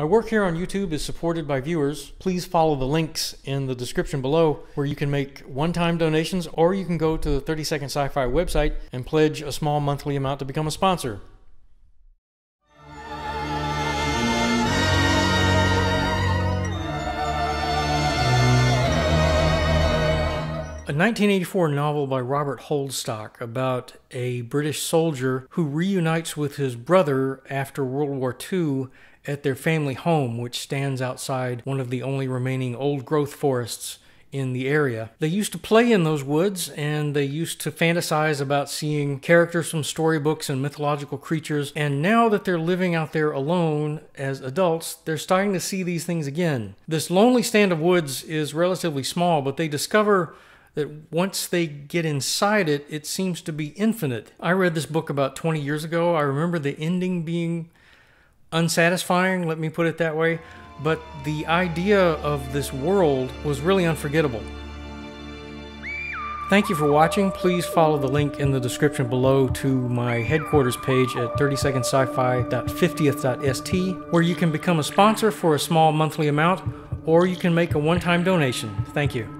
My work here on YouTube is supported by viewers. Please follow the links in the description below where you can make one time donations or you can go to the 30 Second Sci Fi website and pledge a small monthly amount to become a sponsor. A 1984 novel by Robert Holdstock about a British soldier who reunites with his brother after World War II at their family home, which stands outside one of the only remaining old growth forests in the area. They used to play in those woods and they used to fantasize about seeing characters from storybooks and mythological creatures. And now that they're living out there alone as adults, they're starting to see these things again. This lonely stand of woods is relatively small, but they discover that once they get inside it, it seems to be infinite. I read this book about 20 years ago. I remember the ending being unsatisfying, let me put it that way, but the idea of this world was really unforgettable. Thank you for watching. Please follow the link in the description below to my headquarters page at 30secondsci-fi.50th.st, where you can become a sponsor for a small monthly amount, or you can make a one-time donation. Thank you.